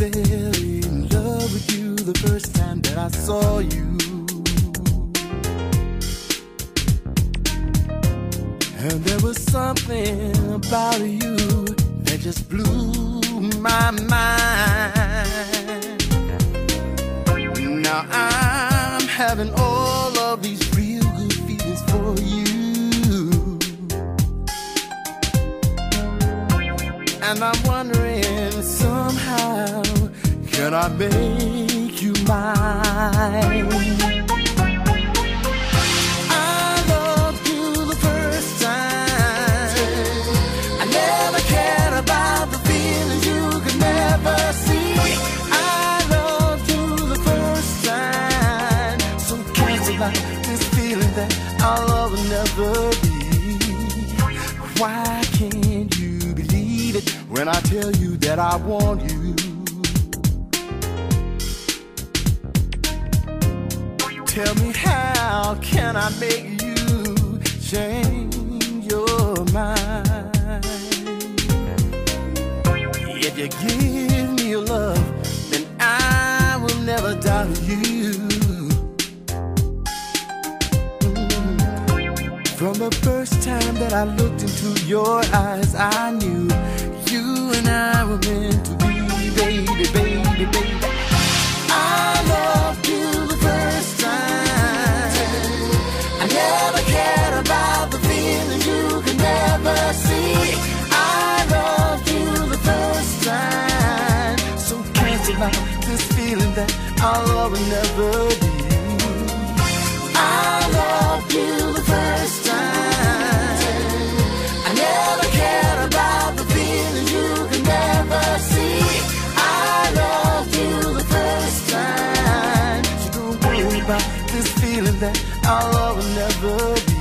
fell in love with you the first time that I saw you. And there was something about you that just blew my mind. Now I'm having all of these real good feelings for you. And I'm wondering can I make you mine? I loved you the first time. I never cared about the feelings you could never see. I loved you the first time. So cancel out this feeling that our love will never be. Why can't you believe it when I tell you that I want you? Tell me how can I make you change your mind? If you give me your love, then I will never doubt you. Mm. From the first time that I looked into your eyes, I knew that our love will never be. I loved you the first time. I never cared about the feelings you could never see. I loved you the first time. So don't worry about this feeling that our love